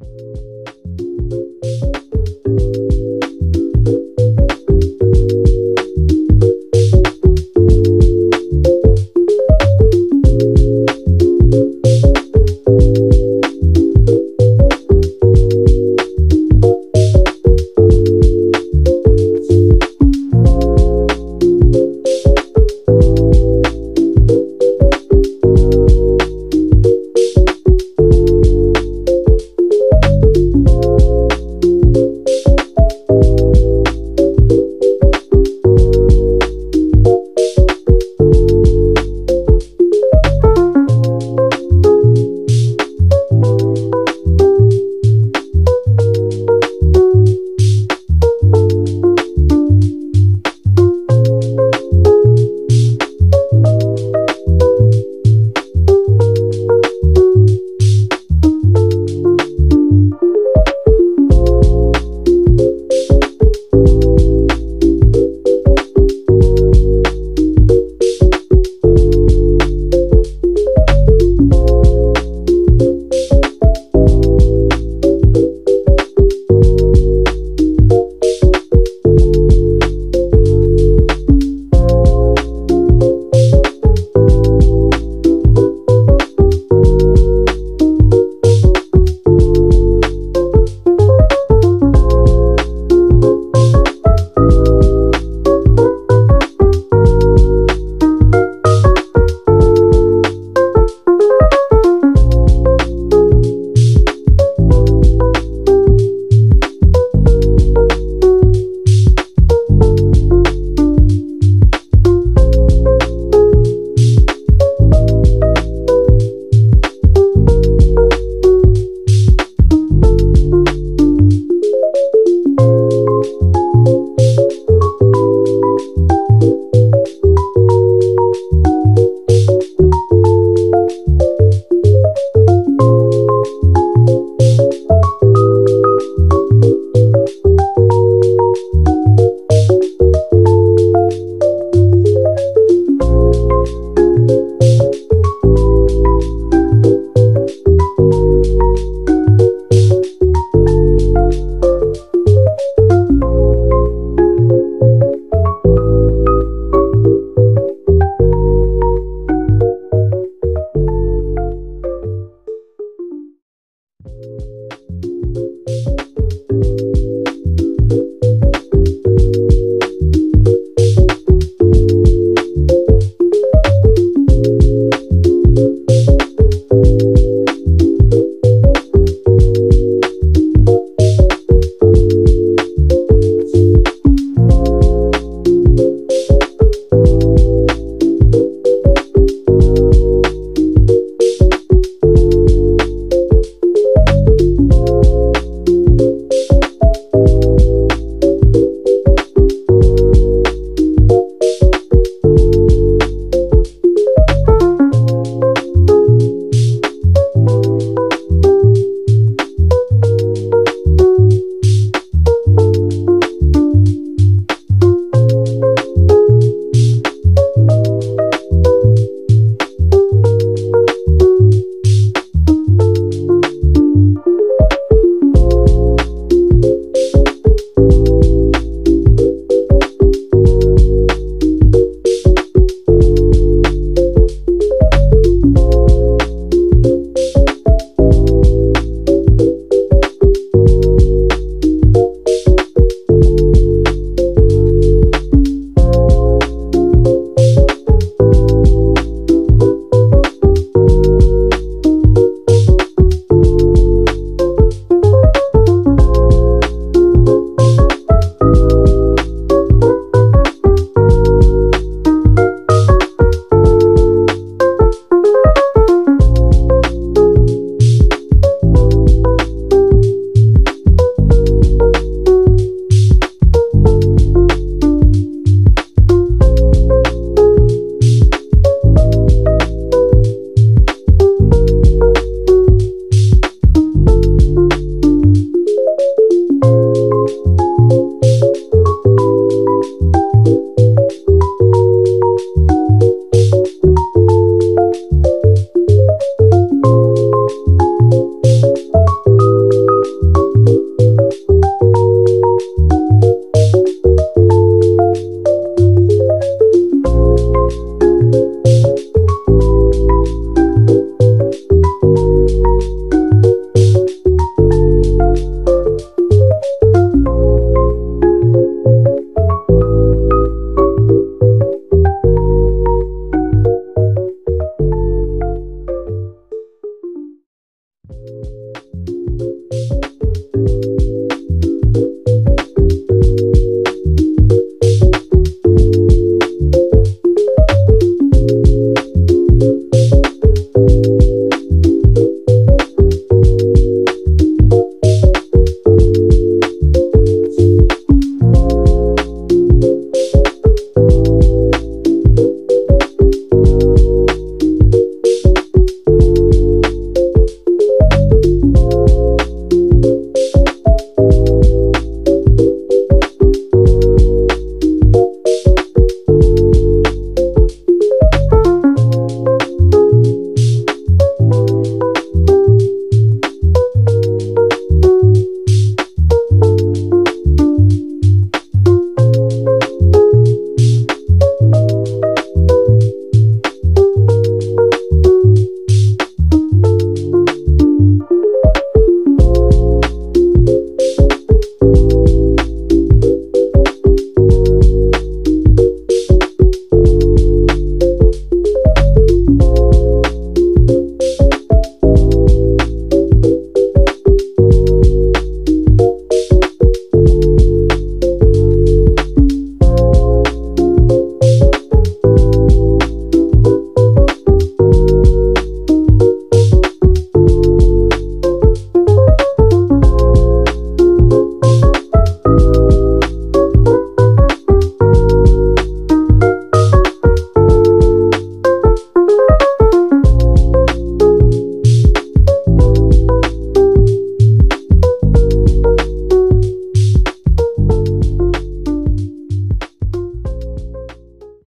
Música